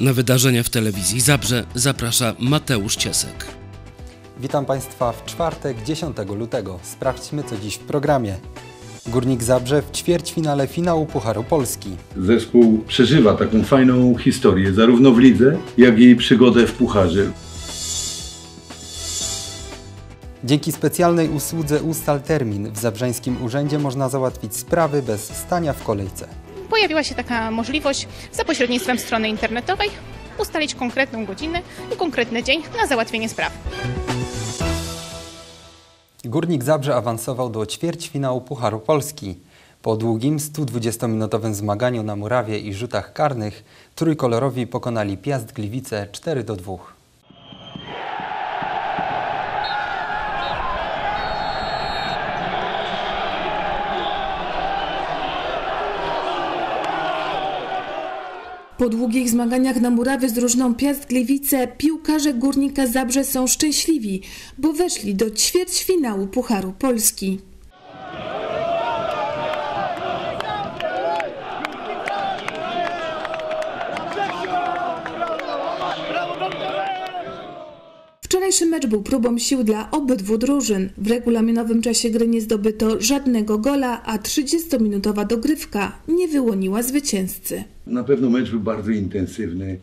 Na wydarzenia w telewizji Zabrze zaprasza Mateusz Ciesek. Witam Państwa w czwartek 10 lutego. Sprawdźmy co dziś w programie. Górnik Zabrze w ćwierćfinale finału Pucharu Polski. Zespół przeżywa taką fajną historię, zarówno w lidze, jak i przygodę w pucharze. Dzięki specjalnej usłudze Ustal Termin w Zabrzeńskim Urzędzie można załatwić sprawy bez stania w kolejce. Pojawiła się taka możliwość za pośrednictwem strony internetowej ustalić konkretną godzinę i konkretny dzień na załatwienie spraw. Górnik Zabrze awansował do ćwierćfinału Pucharu Polski. Po długim 120-minutowym zmaganiu na murawie i rzutach karnych trójkolorowi pokonali Piast Gliwice 4 do 2. Po długich zmaganiach na murawie z drużyną Piast Gliwice piłkarze Górnika Zabrze są szczęśliwi, bo weszli do ćwierćfinału Pucharu Polski. Wczorajszy mecz był próbą sił dla obydwu drużyn. W regulaminowym czasie gry nie zdobyto żadnego gola, a 30-minutowa dogrywka nie wyłoniła zwycięzcy. Na pewno mecz był bardzo intensywny.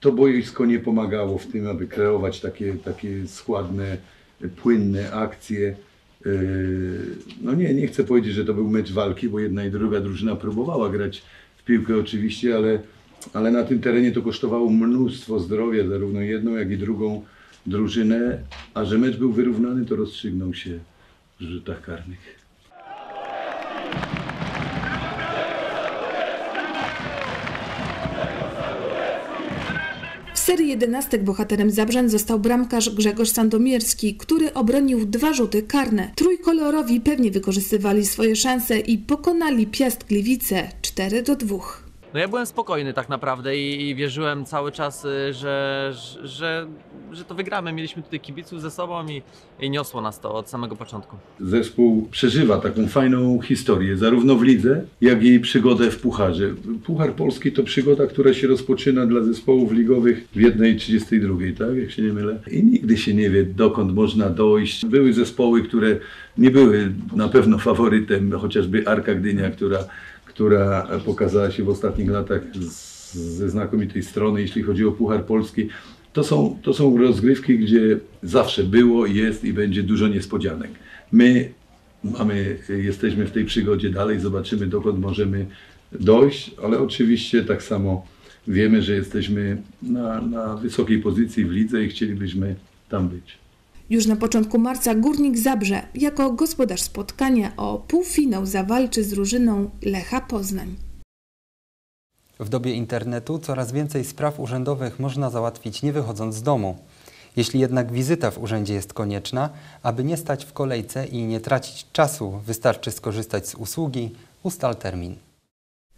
To boisko nie pomagało w tym, aby kreować takie, takie składne, płynne akcje. Yy, No nie, nie chcę powiedzieć, że to był mecz walki, bo jedna i druga drużyna próbowała grać w piłkę oczywiście, ale, ale na tym terenie to kosztowało mnóstwo zdrowia, zarówno jedną, jak i drugą drużynę. A że mecz był wyrównany, to rozstrzygnął się w rzutach karnych. W serii jedenastek bohaterem Zabrzan został bramkarz Grzegorz Sandomierski, który obronił dwa rzuty karne. Trójkolorowi pewnie wykorzystywali swoje szanse i pokonali Piast Gliwice 4 do 2. No ja byłem spokojny tak naprawdę i, i wierzyłem cały czas, y, że, że, że to wygramy. Mieliśmy tutaj kibiców ze sobą i, i niosło nas to od samego początku. Zespół przeżywa taką fajną historię, zarówno w lidze, jak i przygodę w pucharze. Puchar Polski to przygoda, która się rozpoczyna dla zespołów ligowych w 1.32, tak, jak się nie mylę. I nigdy się nie wie, dokąd można dojść. Były zespoły, które nie były na pewno faworytem, chociażby Arka Gdynia, która, która pokazała się w ostatnich latach ze znakomitej strony, jeśli chodzi o Puchar Polski. To są, to są rozgrywki, gdzie zawsze było, jest i będzie dużo niespodzianek. My mamy, jesteśmy w tej przygodzie dalej, zobaczymy dokąd możemy dojść, ale oczywiście tak samo wiemy, że jesteśmy na, na wysokiej pozycji w lidze i chcielibyśmy tam być. Już na początku marca Górnik Zabrze jako gospodarz spotkania o półfinał zawalczy z drużyną Lecha Poznań. W dobie internetu coraz więcej spraw urzędowych można załatwić nie wychodząc z domu. Jeśli jednak wizyta w urzędzie jest konieczna, aby nie stać w kolejce i nie tracić czasu, wystarczy skorzystać z usługi Ustal Termin.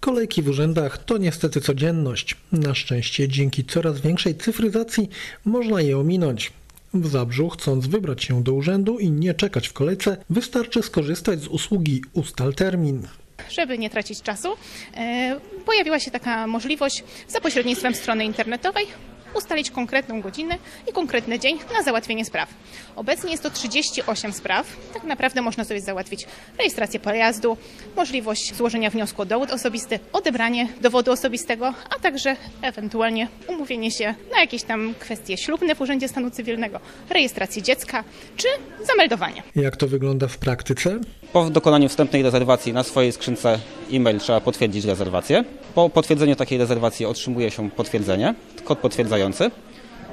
Kolejki w urzędach to niestety codzienność. Na szczęście dzięki coraz większej cyfryzacji można je ominąć. W Zabrzu, chcąc wybrać się do urzędu i nie czekać w kolejce, wystarczy skorzystać z usługi Ustal Termin. Żeby nie tracić czasu, e, pojawiła się taka możliwość za pośrednictwem strony internetowej ustalić konkretną godzinę i konkretny dzień na załatwienie spraw. Obecnie jest to 38 spraw. Tak naprawdę można sobie załatwić rejestrację pojazdu, możliwość złożenia wniosku o dowód osobisty, odebranie dowodu osobistego, a także ewentualnie umówienie się na jakieś tam kwestie ślubne w Urzędzie Stanu Cywilnego, rejestracji dziecka czy zameldowanie. Jak to wygląda w praktyce? Po dokonaniu wstępnej rezerwacji na swojej skrzynce e-mail trzeba potwierdzić rezerwację. Po potwierdzeniu takiej rezerwacji otrzymuje się potwierdzenie, kod potwierdzający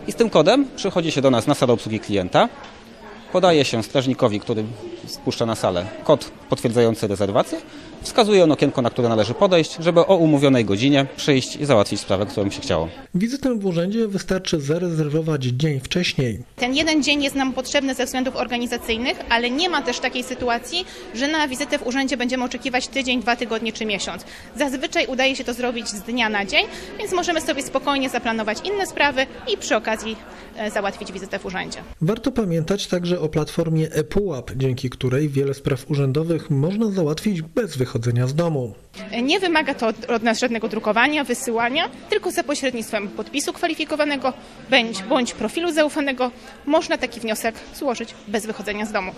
i z tym kodem przychodzi się do nas na salę obsługi klienta. Podaje się strażnikowi, który spuszcza na salę kod potwierdzający rezerwację. Wskazuje on okienko, na które należy podejść, żeby o umówionej godzinie przyjść i załatwić sprawę, którą się chciało. Wizytę w urzędzie wystarczy zarezerwować dzień wcześniej. Ten jeden dzień jest nam potrzebny ze względów organizacyjnych, ale nie ma też takiej sytuacji, że na wizytę w urzędzie będziemy oczekiwać tydzień, dwa tygodnie czy miesiąc. Zazwyczaj udaje się to zrobić z dnia na dzień, więc możemy sobie spokojnie zaplanować inne sprawy i przy okazji e, załatwić wizytę w urzędzie. Warto pamiętać także o platformie ePUAP, dzięki której wiele spraw urzędowych można załatwić bez wychodzenia wychodzenia z domu. Nie wymaga to od, nas żadnego drukowania, wysyłania, tylko za pośrednictwem podpisu kwalifikowanego bądź, bądź profilu zaufanego można taki wniosek złożyć bez wychodzenia z domu.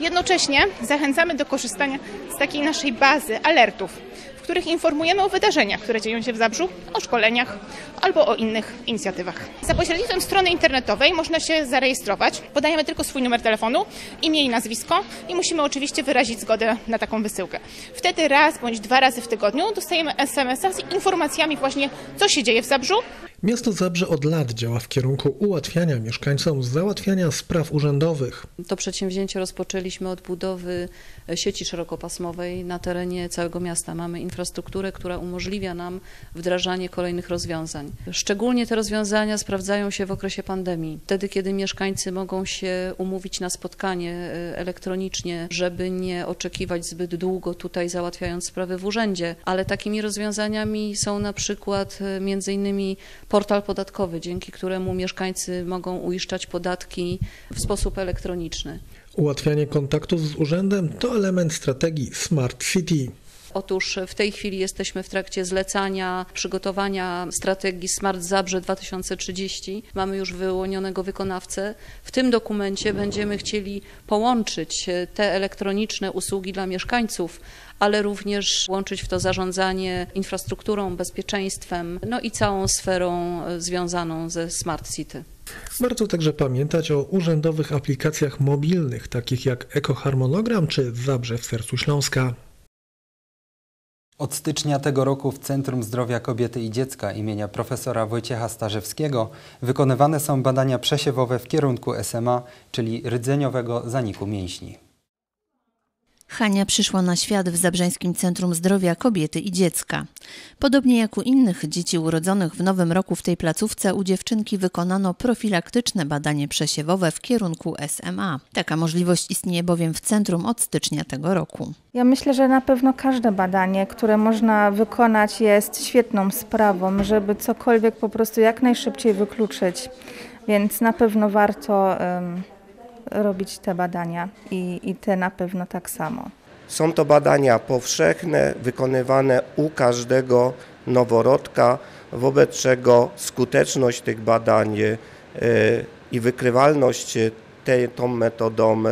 Jednocześnie zachęcamy do korzystania z takiej naszej bazy alertów, których informujemy o wydarzeniach, które dzieją się w Zabrzu, o szkoleniach albo o innych inicjatywach. Za pośrednictwem strony internetowej można się zarejestrować. Podajemy tylko swój numer telefonu, imię i nazwisko i musimy oczywiście wyrazić zgodę na taką wysyłkę. Wtedy raz bądź dwa razy w tygodniu dostajemy SMS-a z informacjami właśnie, co się dzieje w Zabrzu, Miasto Zabrze od lat działa w kierunku ułatwiania mieszkańcom załatwiania spraw urzędowych. To przedsięwzięcie rozpoczęliśmy od budowy sieci szerokopasmowej na terenie całego miasta. Mamy infrastrukturę, która umożliwia nam wdrażanie kolejnych rozwiązań. Szczególnie te rozwiązania sprawdzają się w okresie pandemii. Wtedy, kiedy mieszkańcy mogą się umówić na spotkanie e, elektronicznie, żeby nie oczekiwać zbyt długo tutaj załatwiając sprawy w urzędzie, ale takimi rozwiązaniami są na przykład e, między innymi portal podatkowy, dzięki któremu mieszkańcy mogą uiszczać podatki w sposób elektroniczny. Ułatwianie kontaktu z urzędem to element strategii Smart City. Otóż w tej chwili jesteśmy w trakcie zlecania, przygotowania strategii Smart Zabrze 2030. Mamy już wyłonionego wykonawcę. W tym dokumencie będziemy chcieli połączyć te elektroniczne usługi dla mieszkańców, ale również łączyć w to zarządzanie infrastrukturą, bezpieczeństwem, no i całą sferą związaną ze Smart City. Warto także pamiętać o urzędowych aplikacjach mobilnych, takich jak Ekoharmonogram czy Zabrze w sercu Śląska. Od stycznia tego roku w Centrum Zdrowia Kobiety i Dziecka imienia profesora Wojciecha Starzewskiego wykonywane są badania przesiewowe w kierunku SMA, czyli rdzeniowego zaniku mięśni. Hania przyszła na świat w Zabrzeńskim Centrum Zdrowia Kobiety i Dziecka. Podobnie jak u innych dzieci urodzonych w nowym roku w tej placówce, u dziewczynki wykonano profilaktyczne badanie przesiewowe w kierunku SMA. Taka możliwość istnieje bowiem w centrum od stycznia tego roku. Ja myślę, że na pewno każde badanie, które można wykonać, jest świetną sprawą, żeby cokolwiek po prostu jak najszybciej wykluczyć. Więc na pewno warto. Robić te badania i, i te na pewno tak samo. Są to badania powszechne, wykonywane u każdego noworodka, wobec czego skuteczność tych badań e, i wykrywalność te, tą metodą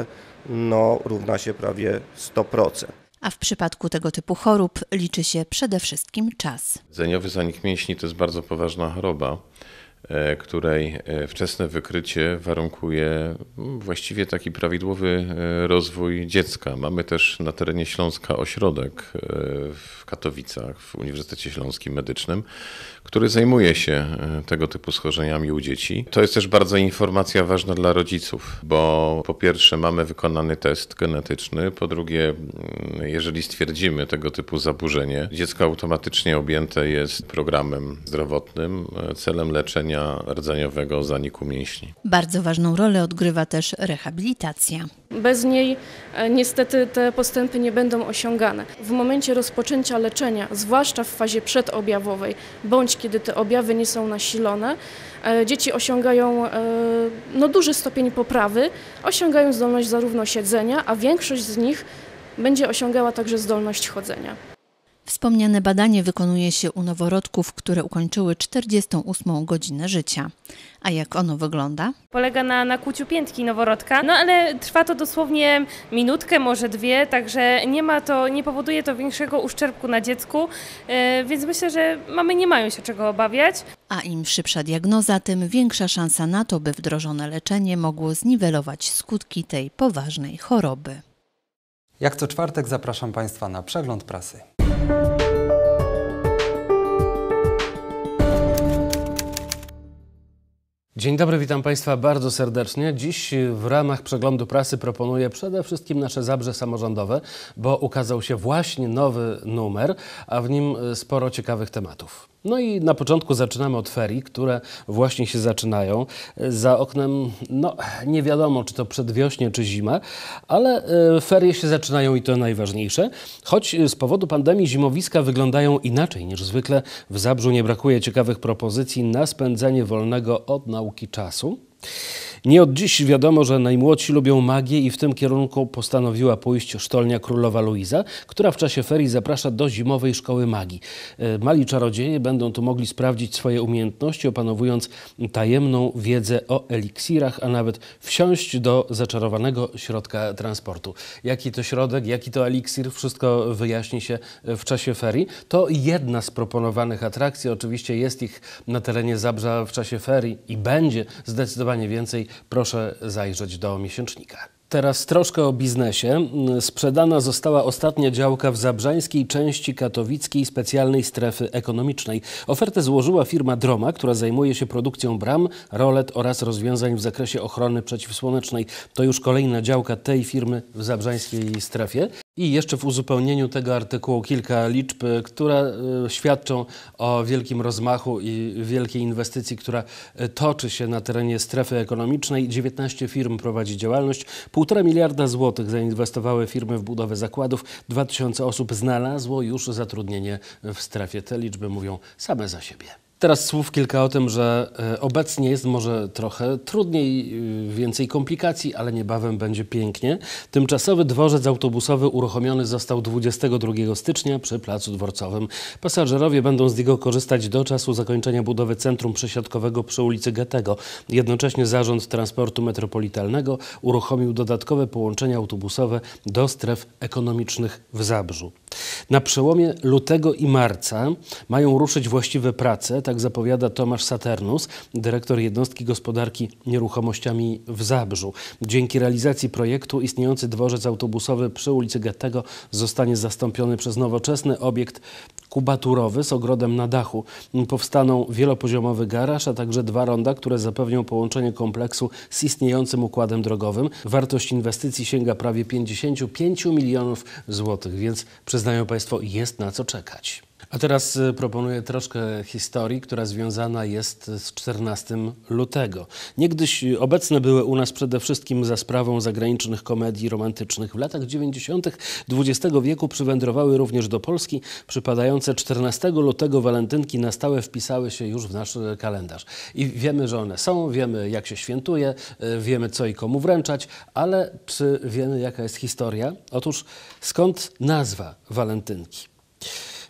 no, równa się prawie 100%. A w przypadku tego typu chorób liczy się przede wszystkim czas. Rdzeniowy zanik mięśni to jest bardzo poważna choroba której wczesne wykrycie warunkuje właściwie taki prawidłowy rozwój dziecka. Mamy też na terenie Śląska ośrodek w Katowicach, w Uniwersytecie Śląskim Medycznym, który zajmuje się tego typu schorzeniami u dzieci. To jest też bardzo informacja ważna dla rodziców, bo po pierwsze mamy wykonany test genetyczny, po drugie, jeżeli stwierdzimy tego typu zaburzenie, dziecko automatycznie objęte jest programem zdrowotnym celem leczenia rdzeniowego zaniku mięśni. Bardzo ważną rolę odgrywa też rehabilitacja. Bez niej niestety te postępy nie będą osiągane. W momencie rozpoczęcia leczenia, zwłaszcza w fazie przedobjawowej, bądź kiedy te objawy nie są nasilone, dzieci osiągają no, duży stopień poprawy, osiągają zdolność zarówno siedzenia, a większość z nich będzie osiągała także zdolność chodzenia. Wspomniane badanie wykonuje się u noworodków, które ukończyły 48 godzinę życia. A jak ono wygląda? Polega na nakłuciu piętki noworodka, no ale trwa to dosłownie minutkę, może dwie, także nie ma to, nie powoduje to większego uszczerbku na dziecku, yy, więc myślę, że mamy nie mają się czego obawiać. A im szybsza diagnoza, tym większa szansa na to, by wdrożone leczenie mogło zniwelować skutki tej poważnej choroby. Jak co czwartek zapraszam Państwa na przegląd prasy. Dzień dobry, witam Państwa bardzo serdecznie. Dziś w ramach przeglądu prasy proponuję przede wszystkim nasze Zabrze samorządowe, bo ukazał się właśnie nowy numer, a w nim sporo ciekawych tematów. No i na początku zaczynamy od ferii, które właśnie się zaczynają. Za oknem, no nie wiadomo, czy to przedwiośnie, czy zima, ale ferie się zaczynają i to najważniejsze. Choć z powodu pandemii zimowiska wyglądają inaczej niż zwykle, w Zabrzu nie brakuje ciekawych propozycji na spędzenie wolnego od nauki czasu. Nie od dziś wiadomo, że najmłodsi lubią magię i w tym kierunku postanowiła pójść sztolnia Królowa Luiza, która w czasie ferii zaprasza do zimowej szkoły magii. E, Mali czarodzieje będą tu mogli sprawdzić swoje umiejętności, opanowując tajemną wiedzę o eliksirach, a nawet wsiąść do zaczarowanego środka transportu. Jaki to środek, jaki to eliksir, wszystko wyjaśni się w czasie ferii. To jedna z proponowanych atrakcji. Oczywiście jest ich na terenie Zabrza w czasie ferii i będzie zdecydowanie więcej. Proszę zajrzeć do miesięcznika. Teraz troszkę o biznesie. Sprzedana została ostatnia działka w zabrzańskiej części katowickiej specjalnej strefy ekonomicznej. Ofertę złożyła firma Droma, która zajmuje się produkcją bram, rolet oraz rozwiązań w zakresie ochrony przeciwsłonecznej. To już kolejna działka tej firmy w zabrzańskiej strefie. I jeszcze w uzupełnieniu tego artykułu kilka liczb, które y, świadczą o wielkim rozmachu i wielkiej inwestycji, która y, toczy się na terenie strefy ekonomicznej. 19 firm prowadzi działalność. 1,5 miliarda złotych zainwestowały firmy w budowę zakładów. 2000 osób znalazło już zatrudnienie w strefie. Te liczby mówią same za siebie. Teraz słów kilka o tym, że e, obecnie jest może trochę trudniej, y, więcej komplikacji, ale niebawem będzie pięknie. Tymczasowy dworzec autobusowy uruchomiony został 22 stycznia przy Placu Dworcowym. Pasażerowie będą z niego korzystać do czasu zakończenia budowy centrum przesiadkowego przy ulicy Goethego. Jednocześnie Zarząd Transportu Metropolitalnego uruchomił dodatkowe połączenia autobusowe do stref ekonomicznych w Zabrzu. Na przełomie lutego i marca mają ruszyć właściwe prace, tak zapowiada Tomasz Saternus, dyrektor jednostki gospodarki nieruchomościami w Zabrzu. Dzięki realizacji projektu istniejący dworzec autobusowy przy ulicy Goethego zostanie zastąpiony przez nowoczesny obiekt kubaturowy z ogrodem na dachu. Powstaną wielopoziomowy garaż, a także dwa ronda, które zapewnią połączenie kompleksu z istniejącym układem drogowym. Wartość inwestycji sięga prawie 55 milionów złotych, więc przyznają Państwo, jest na co czekać. A teraz y, proponuję troszkę historii, która związana jest z 14 lutego. Niegdyś obecne były u nas przede wszystkim za sprawą zagranicznych komedii romantycznych. W latach 90. XX wieku przywędrowały również do Polski. Przypadające 14 lutego walentynki na stałe wpisały się już w nasz kalendarz. I wiemy, że one są, wiemy jak się świętuje, y, wiemy co i komu wręczać, ale czy wiemy jaka jest historia? Otóż skąd nazwa walentynki?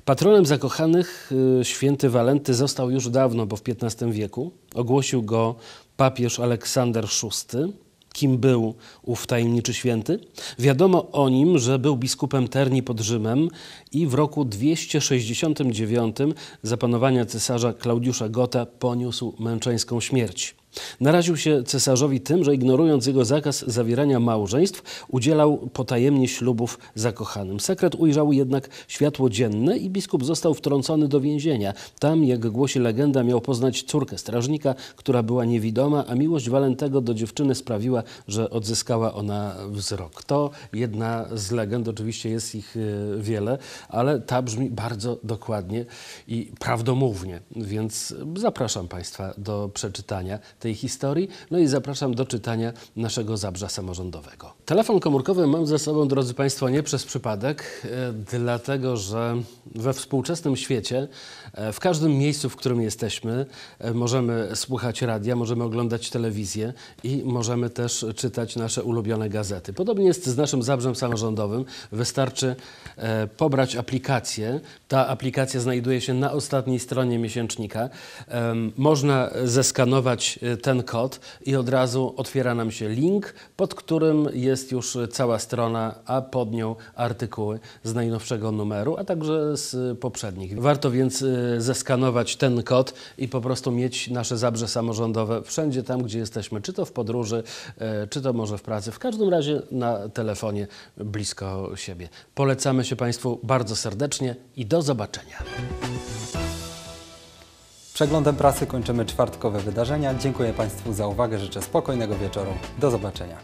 Patronem zakochanych y, święty Walenty został już dawno, bo w XV wieku ogłosił go papież Aleksander VI. Kim był ów tajemniczy święty? Wiadomo o nim, że był biskupem Terni pod Rzymem i w roku 269 za panowania cesarza Klaudiusza Gota poniósł męczeńską śmierć. Naraził się cesarzowi tym, że ignorując jego zakaz zawierania małżeństw, udzielał potajemnie ślubów zakochanym. Sekret ujrzał jednak światło dzienne i biskup został wtrącony do więzienia. Tam, jak głosi legenda, miał poznać córkę strażnika, która była niewidoma, a miłość Walentego do dziewczyny sprawiła, że odzyskała ona wzrok. To jedna z legend, oczywiście jest ich e, wiele, ale ta brzmi bardzo dokładnie i prawdomównie, więc zapraszam Państwa do przeczytania tej historii. No i zapraszam do czytania naszego Zabrza Samorządowego. Telefon komórkowy mam ze sobą, drodzy Państwo, nie przez przypadek, e, dlatego że we współczesnym świecie, e, w każdym miejscu, w którym jesteśmy, e, możemy słuchać radia, możemy oglądać telewizję i możemy też czytać nasze ulubione gazety. Podobnie jest z naszym Zabrzem Samorządowym. Wystarczy pobrać aplikację. Ta aplikacja znajduje się na ostatniej stronie miesięcznika. Można zeskanować ten kod i od razu otwiera nam się link, pod którym jest już cała strona, a pod nią artykuły z najnowszego numeru, a także z poprzednich. Warto więc y, zeskanować ten kod i po prostu mieć nasze zabrze samorządowe wszędzie tam, gdzie jesteśmy, czy to w podróży, y, czy to może w pracy, w każdym razie na telefonie blisko siebie. Polecamy się Państwu bardzo serdecznie i do zobaczenia. Przeglądem prasy kończymy czwartkowe wydarzenia. Dziękuję Państwu za uwagę, życzę spokojnego wieczoru. Do zobaczenia.